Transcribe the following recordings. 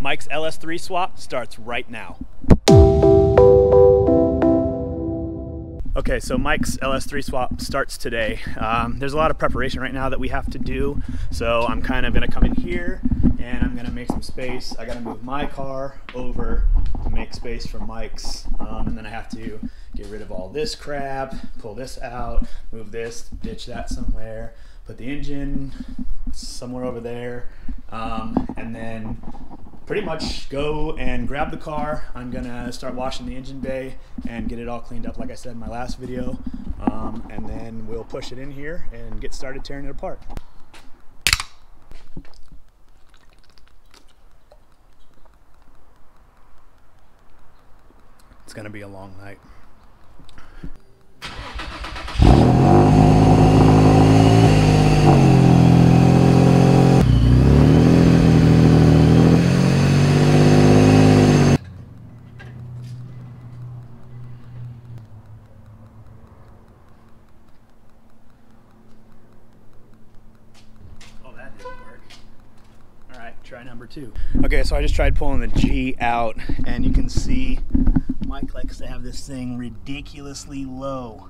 Mike's LS3 swap starts right now. Okay, so Mike's LS3 swap starts today. Um, there's a lot of preparation right now that we have to do. So I'm kind of gonna come in here and I'm gonna make some space. I gotta move my car over to make space for Mike's. Um, and then I have to get rid of all this crap, pull this out, move this, ditch that somewhere, put the engine somewhere over there. Um, and then pretty much go and grab the car. I'm gonna start washing the engine bay and get it all cleaned up like I said in my last video. Um, and then we'll push it in here and get started tearing it apart. It's gonna be a long night. Oh, that didn't work. All right, two. Okay, so I just tried pulling the G out, and you can see Mike likes to have this thing ridiculously low.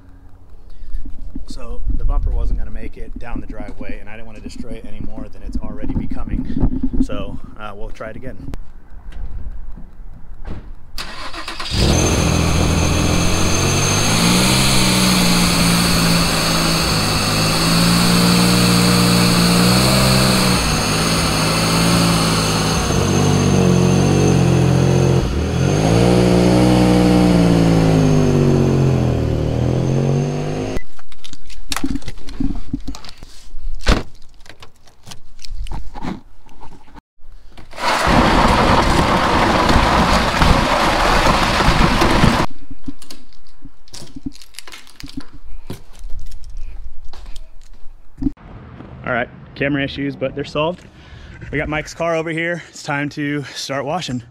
So the bumper wasn't going to make it down the driveway, and I didn't want to destroy it any more than it's already becoming. So uh, we'll try it again. All right, camera issues, but they're solved. We got Mike's car over here. It's time to start washing.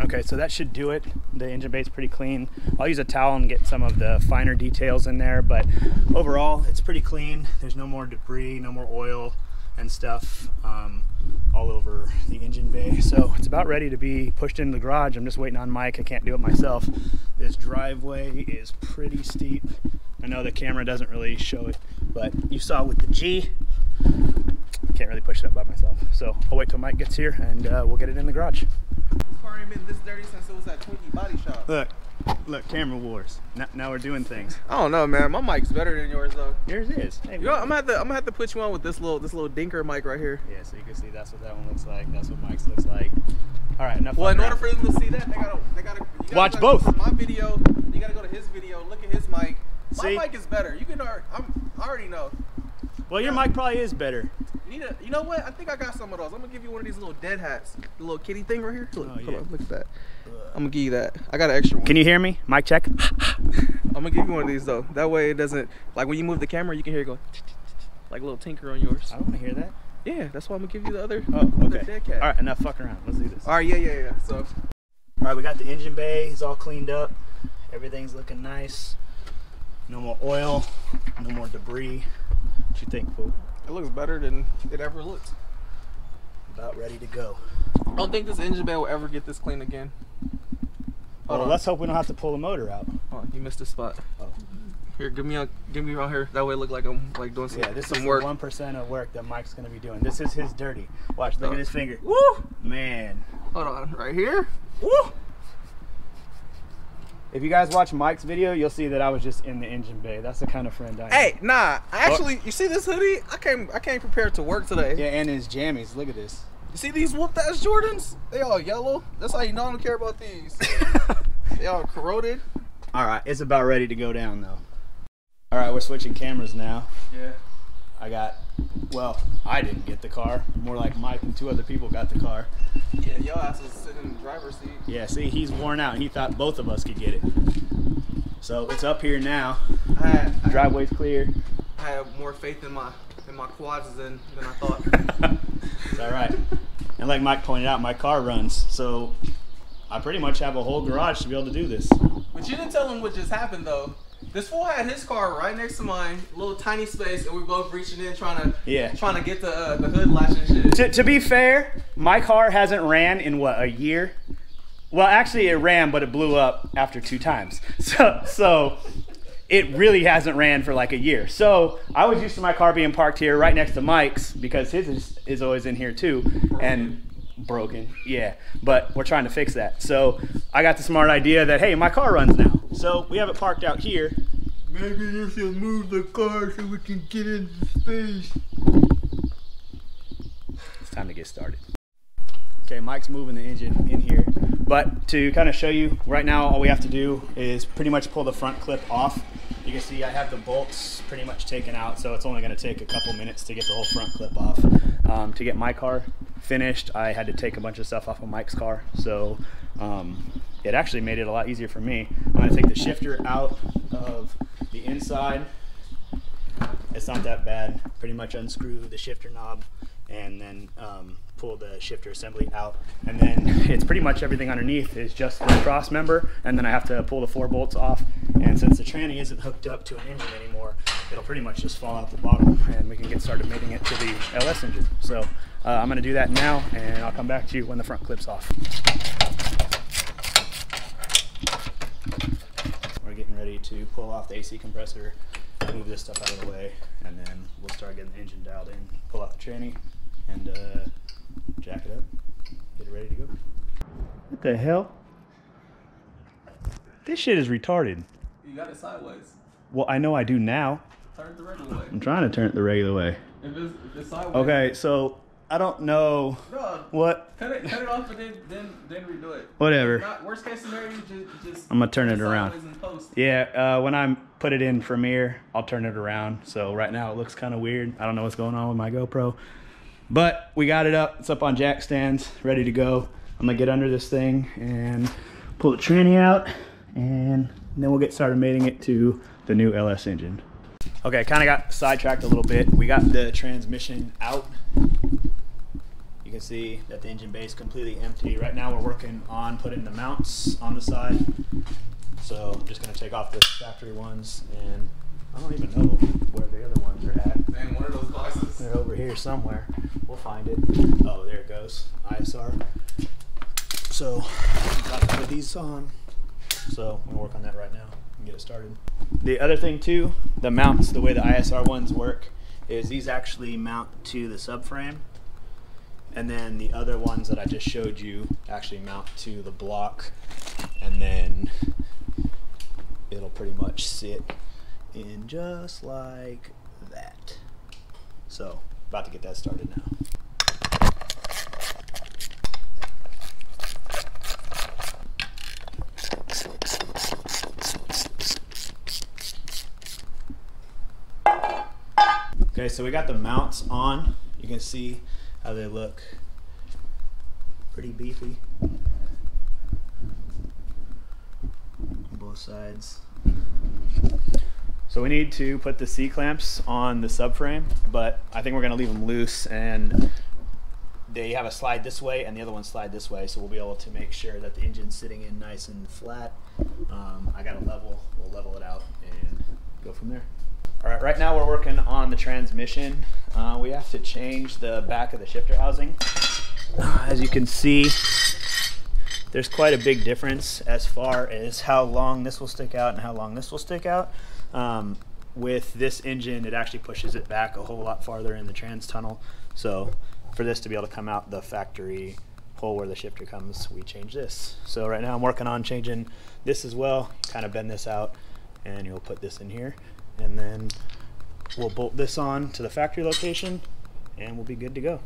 Okay, so that should do it. The engine bay's pretty clean. I'll use a towel and get some of the finer details in there, but overall, it's pretty clean. There's no more debris, no more oil and stuff um, all over the engine bay. So it's about ready to be pushed into the garage. I'm just waiting on Mike. I can't do it myself. This driveway is pretty steep. I know the camera doesn't really show it, but you saw with the G, I can't really push it up by myself. So I'll wait till Mike gets here and uh, we'll get it in the garage. This ain't been this dirty since it was at Twinkie Body Shop. Look, look, camera wars. Now, now we're doing things. I don't know, man. My mic's better than yours though. Yours is. Hey, You know, I'm gonna have to I'm gonna have to put you on with this little this little dinker mic right here. yeah, so you can see that's what that one looks like. That's what Mike's looks like. All right, enough. Well, in order for them to see that, they gotta they gotta, you gotta Watch go both. to My video, you gotta go to his video, look at his mic. My See? mic is better. You can I'm, I already know. well, your mic probably is better. You need a, you know what? I think I got some of those. I'm gonna give you one of these little dead cats, the little kitty thing right here. Look, Oh, hold yeah. on, look at that. I'm gonna give you that. I got an extra one. Can you hear me? Mic check. I'm gonna give you one of these though. That way it doesn't like when you move the camera, you can hear it go like a little tinker on yours. I don't want to hear that. Yeah, that's why I'm gonna give you the other. Oh, other okay. Dead cat. All right, enough fucking around. Let's do this. All right. Yeah, yeah, yeah. So All right, we got the engine bay. It's all cleaned up. Everything's looking nice. No more oil. No more debris. What you think, fool? It looks better than it ever looked. About ready to go. I don't think this engine bay will ever get this clean again. Hold Well, on. let's hope we don't have to pull the motor out. Oh, you missed a spot. Oh. Here, give me a, give me right here. That way, it look like I'm like doing some, Yeah, this some is work. one percent of work that Mike's gonna be doing. This is his dirty. Watch, look Oh. at uh, his finger. Woo! Man. Hold on, right here. Woo! If you guys watch Mike's video, you'll see that I was just in the engine bay. That's the kind of friend I am. Hey, nah. I actually, you see this hoodie? I came, I came prepared to work today. Yeah, and his jammies. Look at this. You see these whooped ass Jordans? They all yellow. That's how you know I don't care about these. they all corroded. All right, it's about ready to go down though. All right, we're switching cameras now. Yeah. I got, well, I didn't get the car. More like Mike and two other people got the car. Yeah, your ass is sitting in the driver's seat. Yeah, see, he's worn out. He thought both of us could get it. So it's up here now. I had, I Driveway's clear. I had more faith in my in my quads than than I thought. right. And like Mike pointed out, my car runs, so I pretty much have a whole garage to be able to do this. But you didn't tell him what just happened though. This fool had his car right next to mine, little tiny space, and we both reaching in trying to Yeah. trying to get the uh, the hood latch and shit. To, to be fair, my car hasn't ran in what a year. Well, actually, it ran, but it blew up after two times. So, so it really hasn't ran for like a year. So I was used to my car being parked here right next to Mike's because his is, is always in here too, and broken. Yeah, but we're trying to fix that. So I got the smart idea that hey, my car runs now. So we have it parked out here. Maybe you should move the car so we can get into space. It's time to get started. Okay, Mike's moving the engine in here. But to kind of show you, right now all we have to do is pretty much pull the front clip off. You can see I have the bolts pretty much taken out, so it's only going to take a couple minutes to get the whole front clip off. Um, to get my car finished, I had to take a bunch of stuff off of Mike's car, so um, it actually made it a lot easier for me. I'm going to take the shifter out of the inside. It's not that bad. Pretty much unscrew the shifter knob and then um, pull the shifter assembly out. And then it's pretty much everything underneath is just the cross member. And then I have to pull the four bolts off. And since the tranny isn't hooked up to an engine anymore, it'll pretty much just fall out the bottom and we can get started mating it to the LS engine. So uh, I'm gonna do that now and I'll come back to you when the front clip's off. We're getting ready to pull off the AC compressor, move this stuff out of the way, and then we'll start getting the engine dialed in, pull out the tranny, and uh, jack it up, get it ready to go. What the hell? This shit is retarded. You got it sideways. Well, I know I do now. Turn it the regular way. I'm trying to turn it the regular way. If it's, if it's sideways. Okay, so I don't know No, what. cut it cut it off and then then then redo it. Whatever. Not worst case scenario, just just. I'm gonna turn it around. post. Yeah, uh, when I put it in Premiere, I'll turn it around. So right now it looks kind of weird. I don't know what's going on with my GoPro, but we got it up. It's up on jack stands, ready to go. I'm gonna get under this thing and pull the tranny out, and then we'll get started mating it to the new LS engine. Okay, kind of got sidetracked a little bit. We got the transmission out. You can see that the engine bay is completely empty. Right now we're working on putting the mounts on the side. So I'm just gonna take off the factory ones and I don't even know where the other ones are at. Man, one of those boxes. They're over here somewhere. We'll find it. Oh, there it goes. ISR. So, about to put these on. So, I'm gonna work on that right now and get it started. The other thing too, the mounts, the way the ISR ones work, is these actually mount to the subframe. And then the other ones that I just showed you actually mount to the block. And then it'll pretty much sit in just like that. So, about to get that started now. Okay, so we got the mounts on. You can see how they look. Pretty beefy. On both sides. So we need to put the C clamps on the subframe, but I think we're gonna leave them loose and they have a slide this way and the other one slide this way, so we'll be able to make sure that the engine's sitting in nice and flat. Um, I got a level, we'll level it out and go from there. All right, right now we're working on the transmission. Uh, we have to change the back of the shifter housing. As you can see, there's quite a big difference as far as how long this will stick out and how long this will stick out. Um, with this engine, it actually pushes it back a whole lot farther in the trans tunnel. So for this to be able to come out the factory hole where the shifter comes, we change this. So right now I'm working on changing this as well, kind of bend this out and you'll put this in here and then we'll bolt this on to the factory location and we'll be good to go.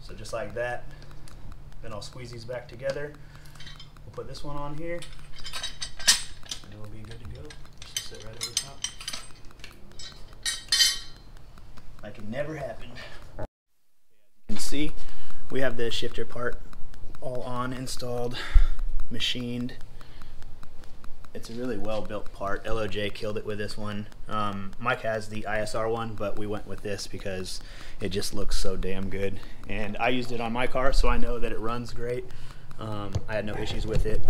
So just like that, then I'll squeeze these back together. Put this one on here, and it will be good to go. Just sit right over top. like it never happened. You can see we have the shifter part all on, installed, machined. It's a really well built part. LOJ killed it with this one. Um, Mike has the ISR one, but we went with this because it just looks so damn good. And I used it on my car, so I know that it runs great. Um, I had no issues with it,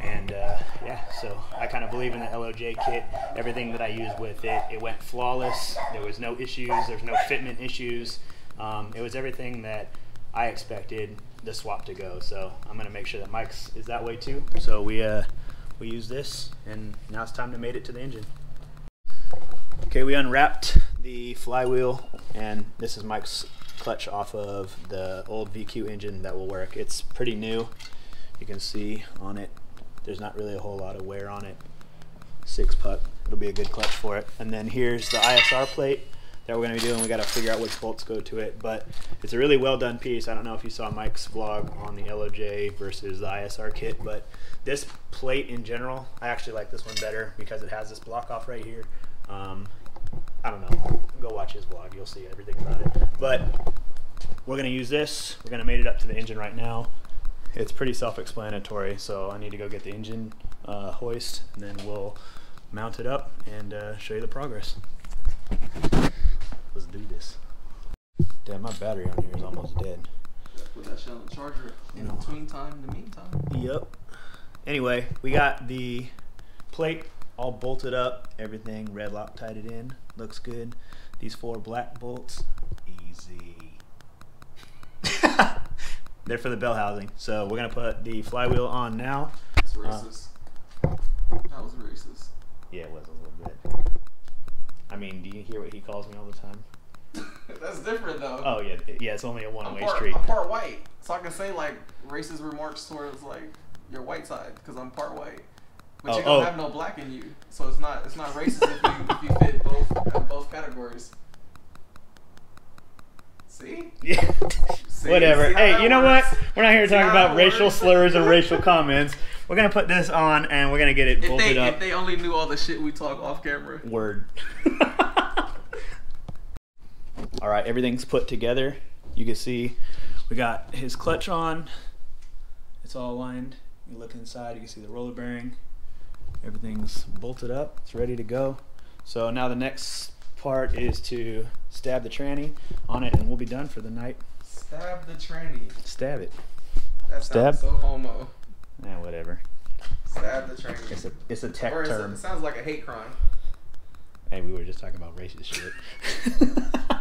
and uh, yeah, so I kind of believe in the LOJ kit. Everything that I used with it, it went flawless. There was no issues. There's no fitment issues. Um, it was everything that I expected the swap to go. So I'm gonna make sure that Mike's is that way too. So we uh, we use this, and now it's time to mate it to the engine. Okay, we unwrapped the flywheel, and this is Mike's clutch off of the old VQ engine that will work. It's pretty new. You can see on it, there's not really a whole lot of wear on it. Six puck it'll be a good clutch for it. And then here's the ISR plate that we're gonna be doing. We gotta figure out which bolts go to it, but it's a really well done piece. I don't know if you saw Mike's vlog on the LOJ versus the ISR kit, but this plate in general, I actually like this one better because it has this block off right here. Um, I don't know. Go watch his vlog. You'll see everything about it. But we're gonna use this. We're gonna mate it up to the engine right now. It's pretty self-explanatory. So I need to go get the engine uh, hoist, and then we'll mount it up and uh, show you the progress. Let's do this. Damn, my battery on here is almost dead. Put that shit on the charger in No. between time, in the meantime. Yep. Anyway, we got the plate all bolted up, everything red Loctite it in. Looks good. These four black bolts, easy. They're for the bell housing. So we're gonna put the flywheel on now. It's Uh. racist. that was racist. Yeah, it was a little bit. I mean, do you hear what he calls me all the time? That's different though. Oh yeah, yeah. It's only a one-way street. I'm part white, so I can say like racist remarks towards like your white side because I'm part white. But Oh, you don't oh. have no black in you, so it's not it's not racist if you if you fit both uh, both categories. See? Yeah. See- Whatever. see Hey, that you know works? what? We're not here to talk about racial slurs and racial comments. We're gonna put this on and we're gonna get it If bolted they up. if they only knew all the shit we talk off camera. Word. All right, everything's put together. You can see we got his clutch on. It's all aligned. You look inside, you can see the roller bearing. Everything's bolted up. It's ready to go. So now the next part is to stab the tranny on it, and we'll be done for the night. Stab the tranny. Stab it. That Stab? sounds so homo. Eh, whatever. Stab the tranny. It's a it's a tech Or is term. it sounds like a hate crime. Hey, we were just talking about racist shit.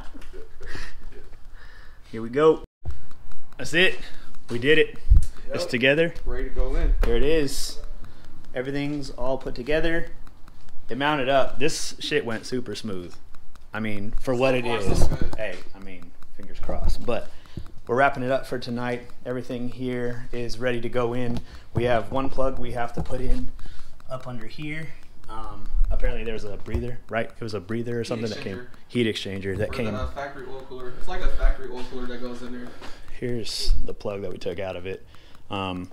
Here we go. That's it. We did it. It's together. Ready to go in. There it is. Everything's all put together. It mounted up. This shit went super smooth. I mean, for what it is. Hey, I mean, fingers crossed. But we're wrapping it up for tonight. Everything here is ready to go in. We have one plug we have to put in up under here. Um, apparently, there's a breather, right? It was a breather or something that came heat exchanger that Or came. the uh, factory oil cooler. It's like a factory oil cooler that goes in there. Here's the plug that we took out of it. Um,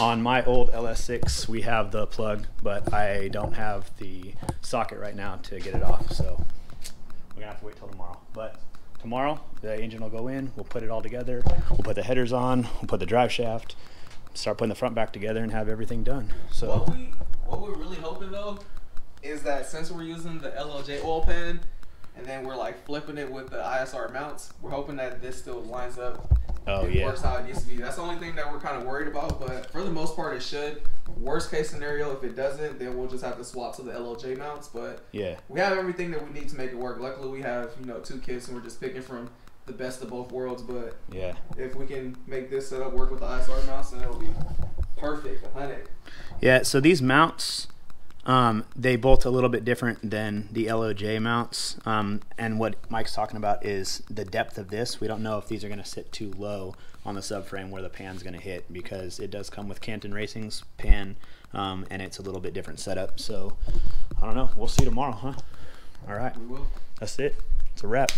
on my old LS6, we have the plug, but I don't have the socket right now to get it off. So we're gonna have to wait till tomorrow. But tomorrow, the engine will go in. We'll put it all together. We'll put the headers on. We'll put the drive shaft. Start putting the front back together and have everything done. What So we what we're really hoping though is that since we're using the LOJ oil pan and then we're like flipping it with the ISR mounts, we're hoping that this still lines up. Oh, and yeah. Works how it needs to be. That's the only thing that we're kind of worried about, but for the most part, it should. Worst case scenario, if it doesn't, then we'll just have to swap to the LOJ mounts. But yeah, we have everything that we need to make it work. Luckily, we have you know two kids, and we're just picking from the best of both worlds. But yeah. if we can make this setup work with the ISR mounts, then it'll be perfect. Hundred. Yeah, so these mounts, um, they bolt a little bit different than the LOJ mounts. Um, and what Mike's talking about is the depth of this. We don't know if these are going to sit too low on the subframe where the pan's going to hit because it does come with Canton Racing's pan, um, and it's a little bit different setup. So I don't know. We'll see tomorrow, huh? All right, We will. that's it. It's a wrap.